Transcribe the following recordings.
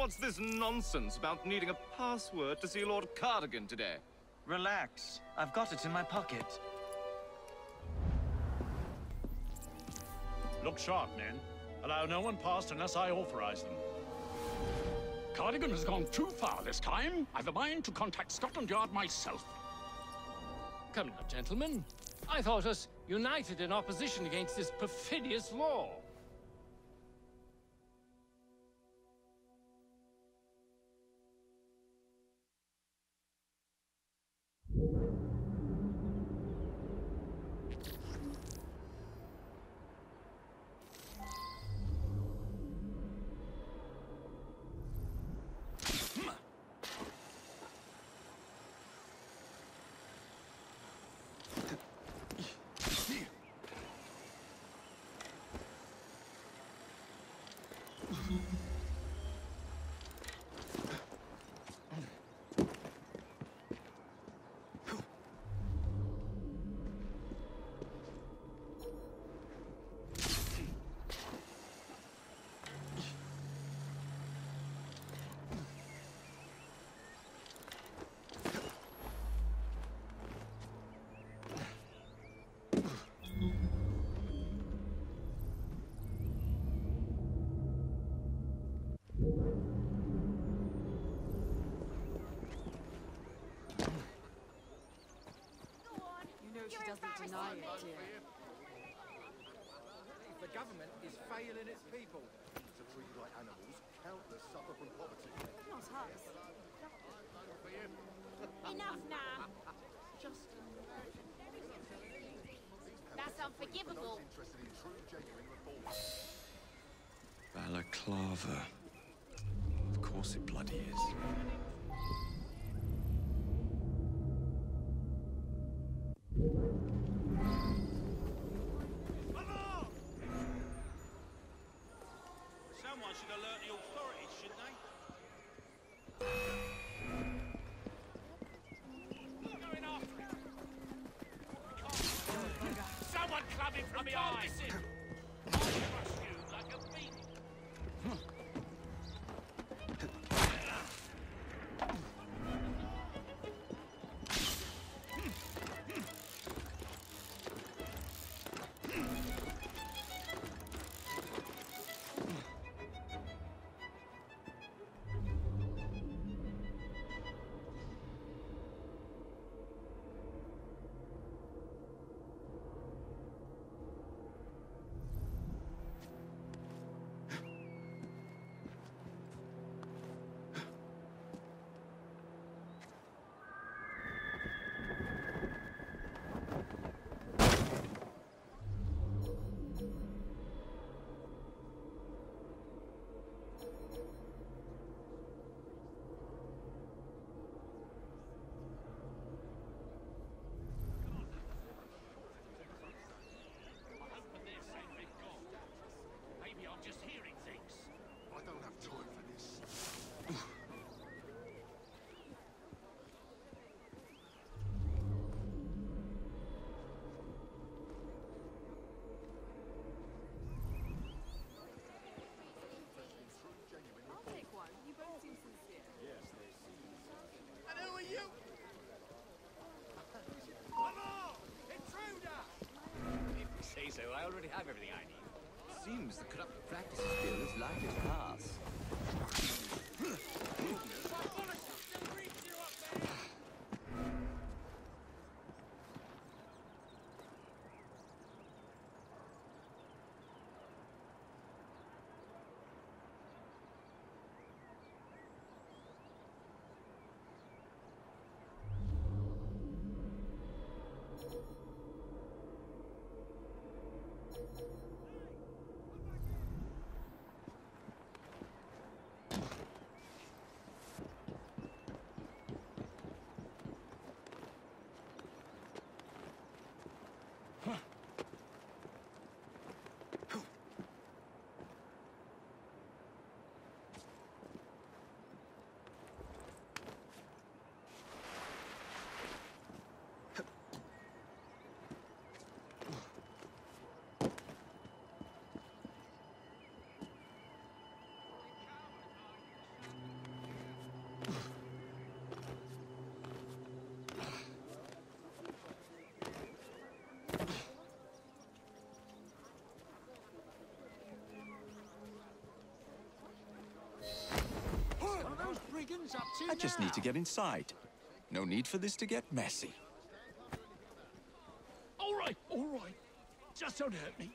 What's this nonsense about needing a password to see Lord Cardigan today? Relax. I've got it in my pocket. Look sharp, men. Allow no one past unless I authorize them. Cardigan has gone too far this time. I've a mind to contact Scotland Yard myself. Come now, gentlemen. I thought us united in opposition against this perfidious law. Deny it, dear. The government is failing its people. To treat like animals, countless suffer from poverty. Not us. Enough now. Just. That's unforgivable. Interested in true, genuine reform. Balaclava. Of course it bloody is. Already have everything I need. Seems the corrupt practices bill is likely to pass. I just need to get inside. No need for this to get messy. All right, all right. Just don't hurt me.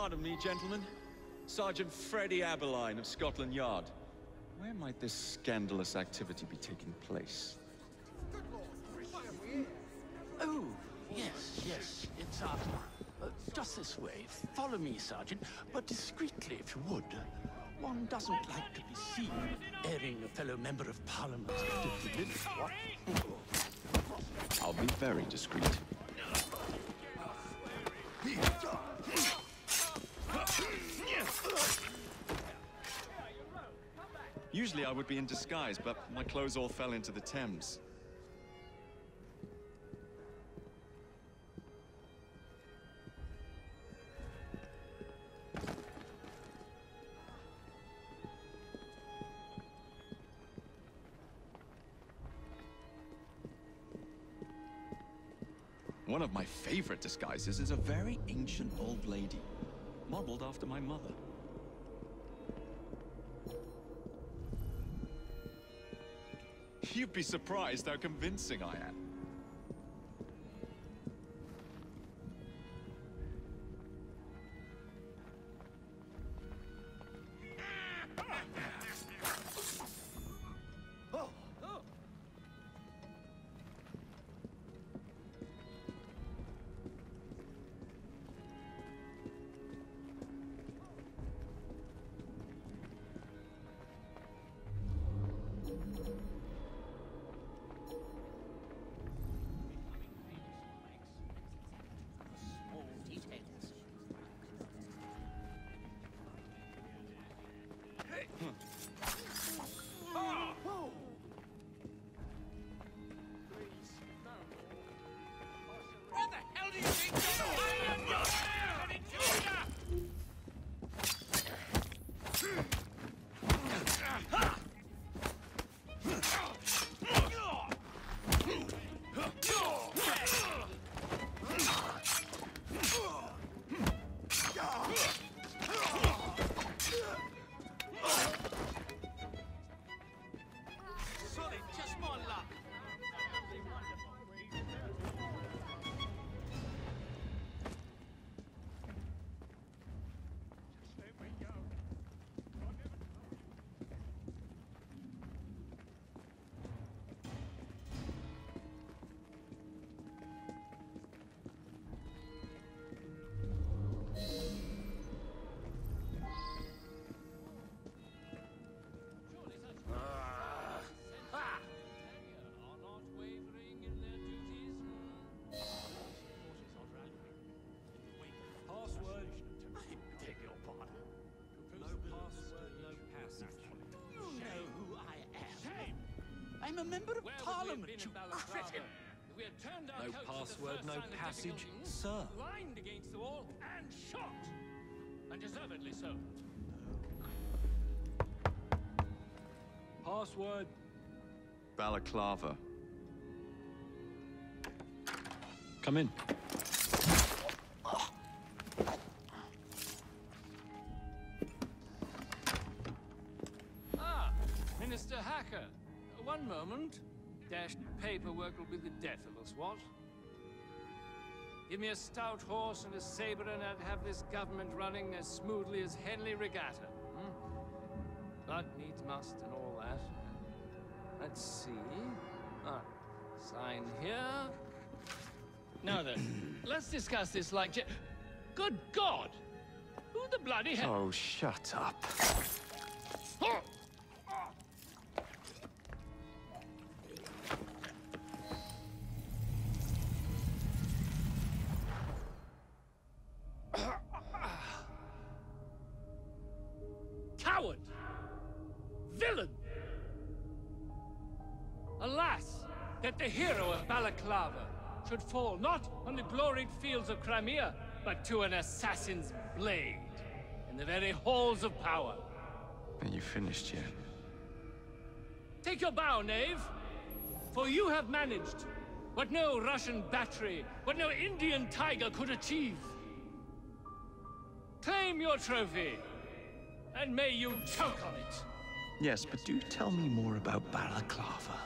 Pardon me, gentlemen. Sergeant Freddie Abberline of Scotland Yard. Where might this scandalous activity be taking place? Oh, yes, yes. It's, uh, uh, just this way. Follow me, Sergeant, but discreetly, if you would. One doesn't like to be seen airing a fellow member of Parliament's filthy what? I'll be very discreet. Usually I would be in disguise, but my clothes all fell into the Thames. One of my favorite disguises is a very ancient old lady, modeled after my mother. You'd be surprised how convincing I am. A member of Where would we have Parliament, you cretin. we had turned our No coats at the password, no passage, sir. Lined against the wall and shot. And deservedly so. Password. Balaclava. Come in. Ah, Minister Hacker. One moment. Dashed paperwork will be the death of us, what? Give me a stout horse and a saber and I'd have this government running as smoothly as Henley Regatta. Hmm? But needs must and all that. Let's see. Ah, sign here. Now then, let's discuss this like. Good God! Who the bloody hell? Oh, shut up. Balaclava should fall not on the gloried fields of Crimea, but to an assassin's blade in the very halls of power. Are you finished yet? Take your bow, knave! For you have managed what no Russian battery, what no Indian tiger could achieve. Claim your trophy, and may you choke on it. Yes, but do tell me more about Balaclava.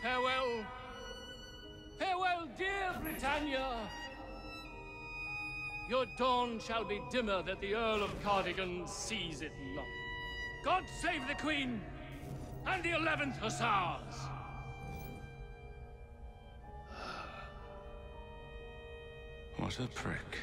Farewell. Farewell, dear Britannia. Your dawn shall be dimmer that the Earl of Cardigan sees it not. God save the Queen and the 11th Hussars! What a prick.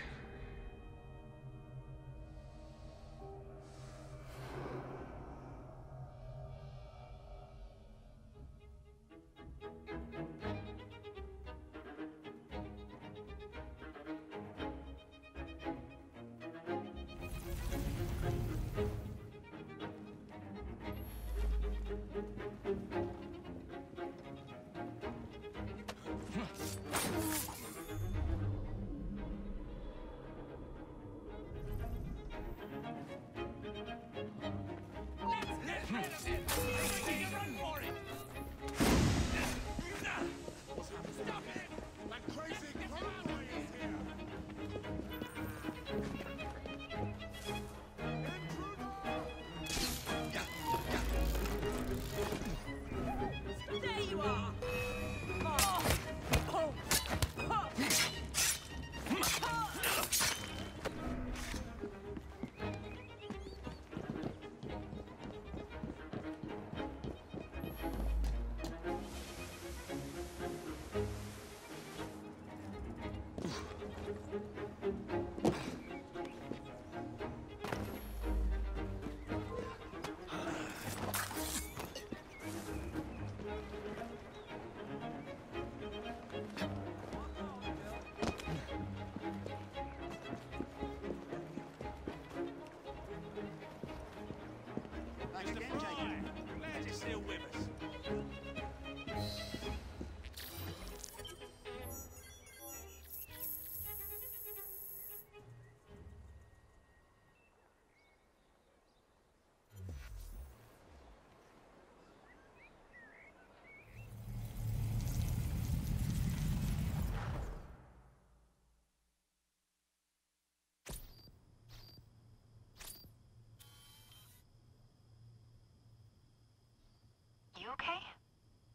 Okay?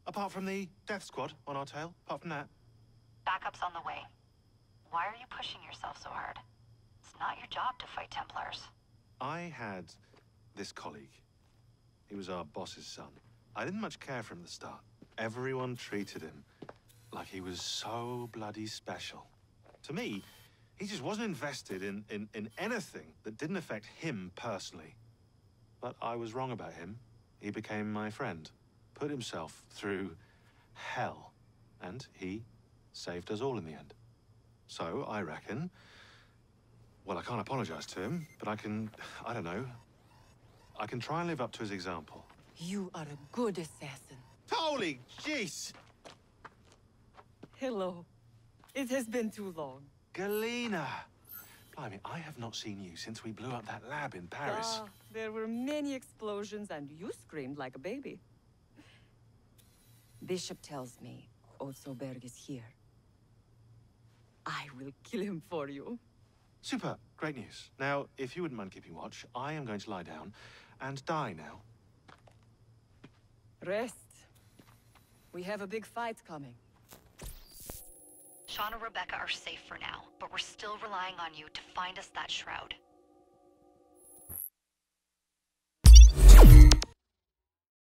Apart from the death squad on our tail, apart from that. Backup's on the way. Why are you pushing yourself so hard? It's not your job to fight Templars. I had this colleague. He was our boss's son. I didn't much care for him at the start. Everyone treated him like he was so bloody special. To me, he just wasn't invested in, in, in anything that didn't affect him personally. But I was wrong about him. He became my friend, put himself through hell, and he saved us all in the end. So I reckon well, I can't apologize to him, but I can, I don't know. I can try and live up to his example. You are a good assassin. Holy jeez! Hello. It has been too long. Galina! Blimey, I have not seen you since we blew up that lab in Paris. Ah, there were many explosions and you screamed like a baby. Bishop tells me Otso Berg is here. I will kill him for you. Super, great news. Now, if you wouldn't mind keeping watch, I am going to lie down and die now. Rest. We have a big fight coming. Sean and Rebecca are safe for now, but we're still relying on you to find us that shroud.